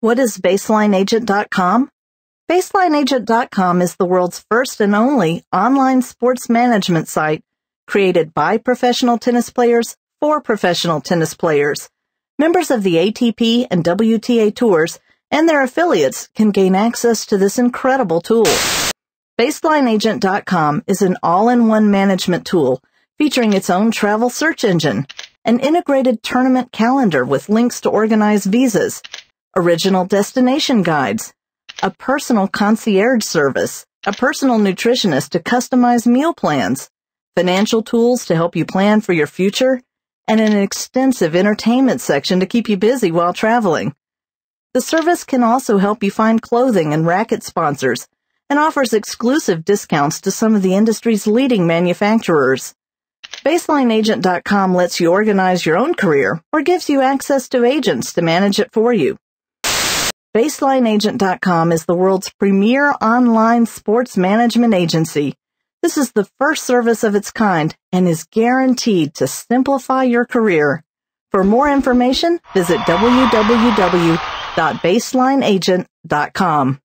What is BaselineAgent.com? BaselineAgent.com is the world's first and only online sports management site created by professional tennis players for professional tennis players. Members of the ATP and WTA tours and their affiliates can gain access to this incredible tool. BaselineAgent.com is an all-in-one management tool featuring its own travel search engine, an integrated tournament calendar with links to organize visas, original destination guides, a personal concierge service, a personal nutritionist to customize meal plans, financial tools to help you plan for your future, and an extensive entertainment section to keep you busy while traveling. The service can also help you find clothing and racket sponsors and offers exclusive discounts to some of the industry's leading manufacturers. BaselineAgent.com lets you organize your own career or gives you access to agents to manage it for you. BaselineAgent.com is the world's premier online sports management agency. This is the first service of its kind and is guaranteed to simplify your career. For more information, visit www.baselineagent.com.